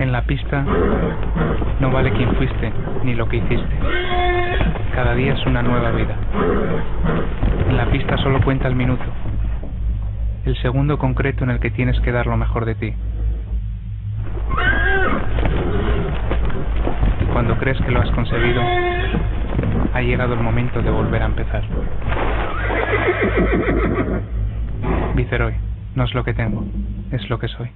En la pista no vale quién fuiste ni lo que hiciste. Cada día es una nueva vida. En la pista solo cuenta el minuto, el segundo concreto en el que tienes que dar lo mejor de ti. Cuando crees que lo has conseguido, ha llegado el momento de volver a empezar. Viceroy, no es lo que tengo, es lo que soy.